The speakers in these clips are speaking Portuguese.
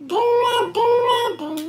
Boom! Boom! Boom!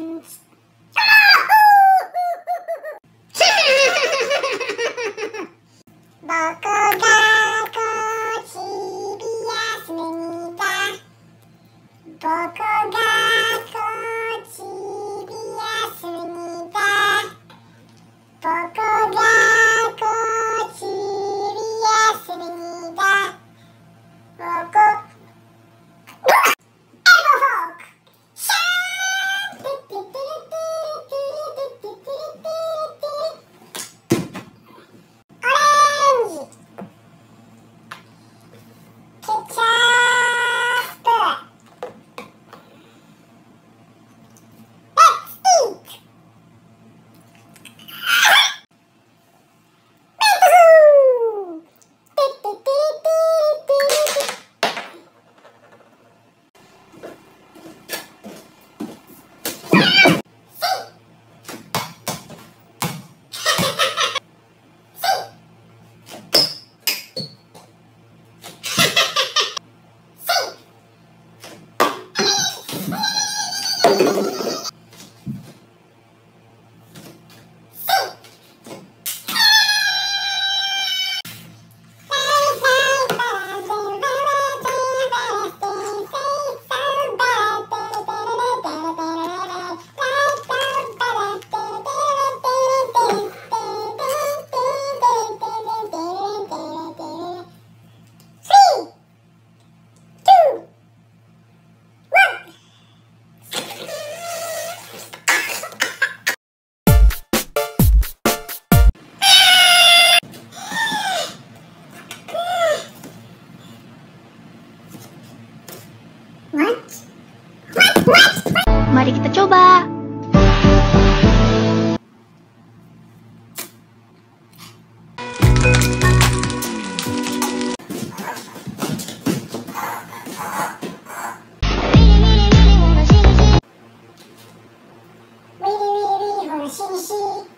そろ。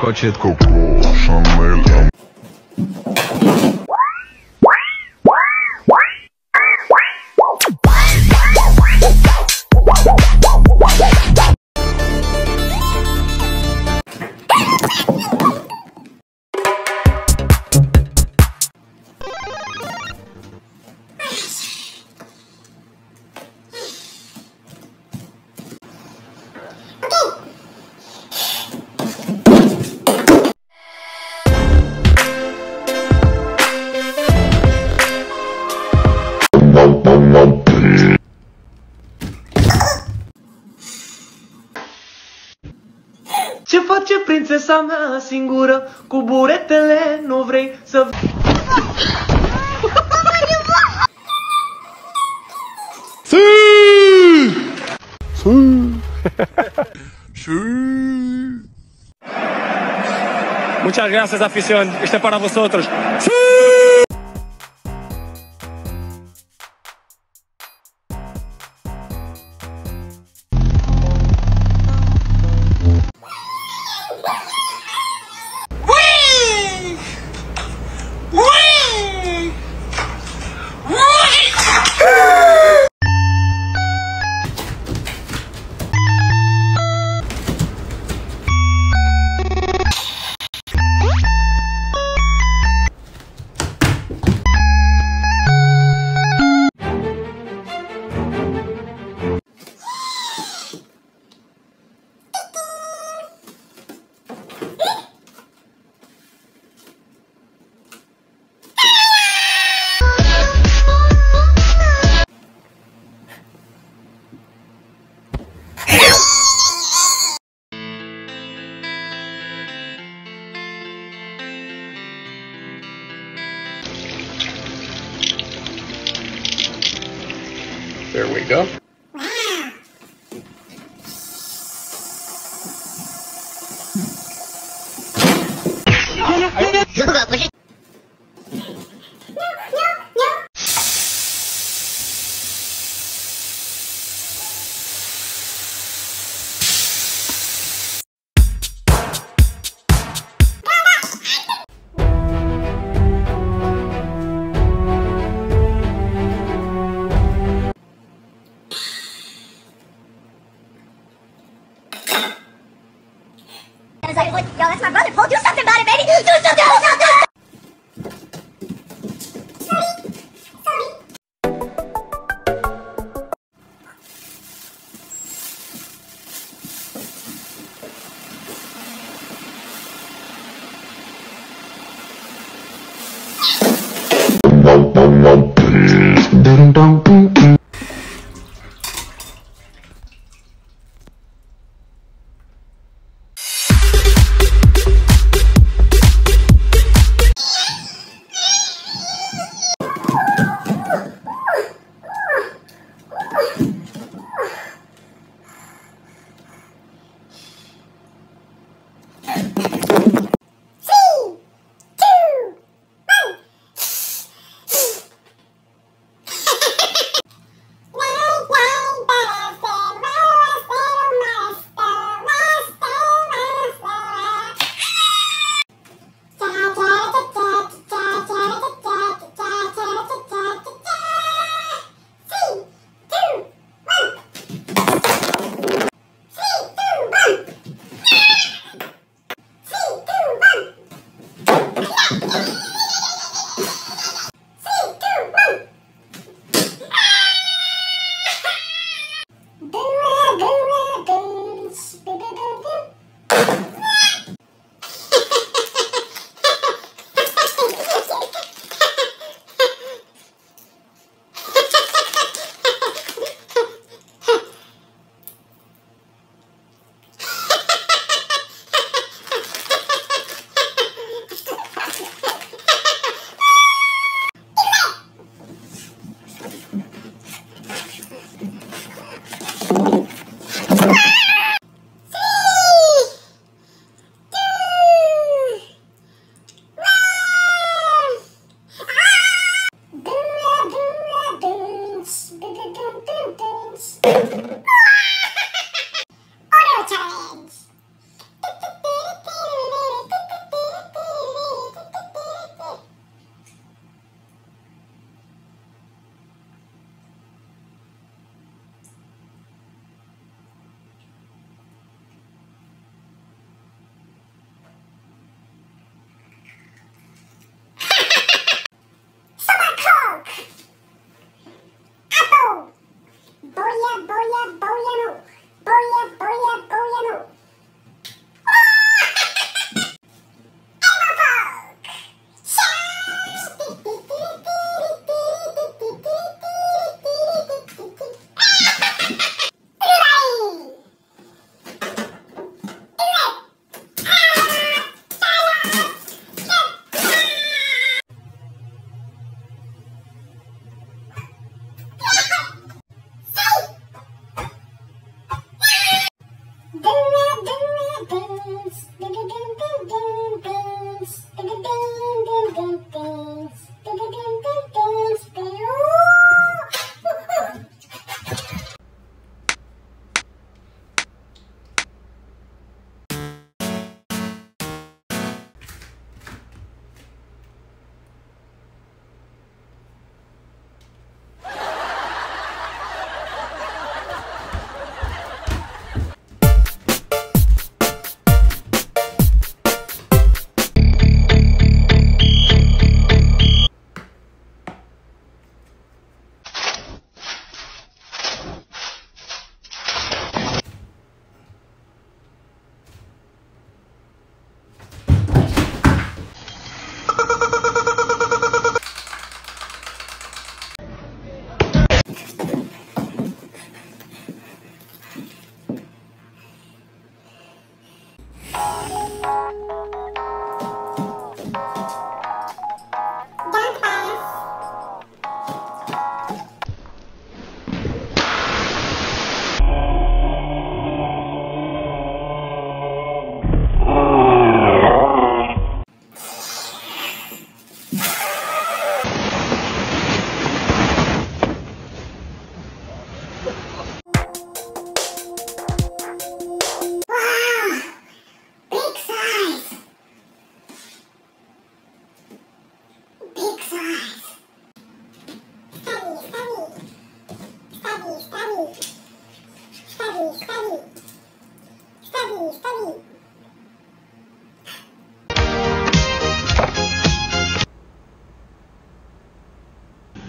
Хочет Коко, Шанель, prințesa mea singură cu buretele? Nu vrei să... Muchas gracias, afición. Este es para vosotros.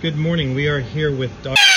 Good morning. We are here with Dr.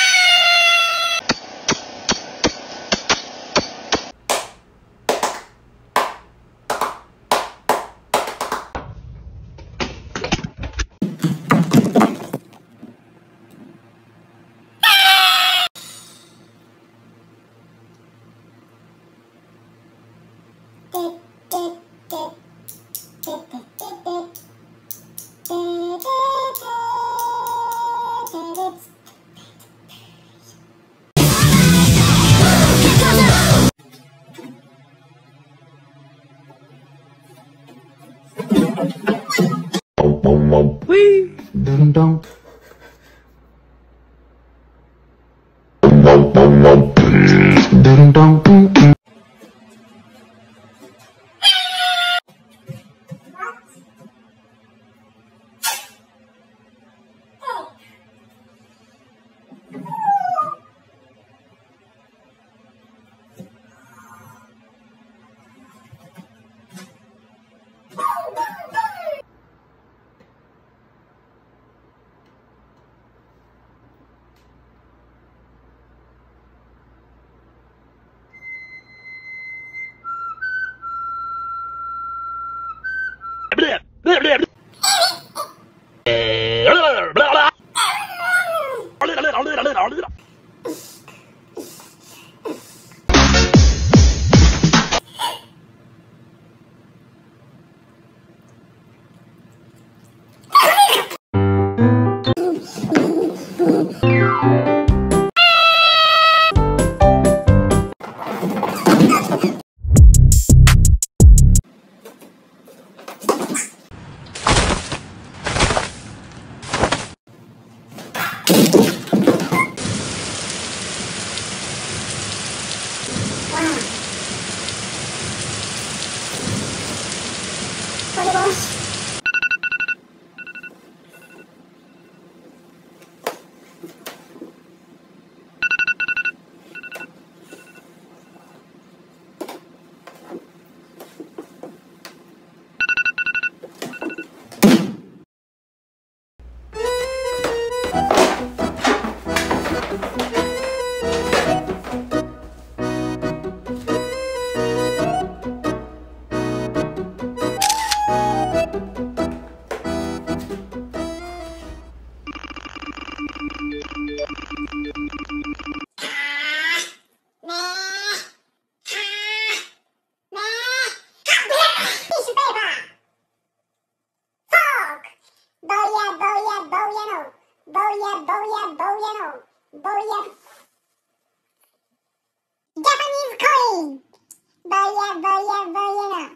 booyah, booyah,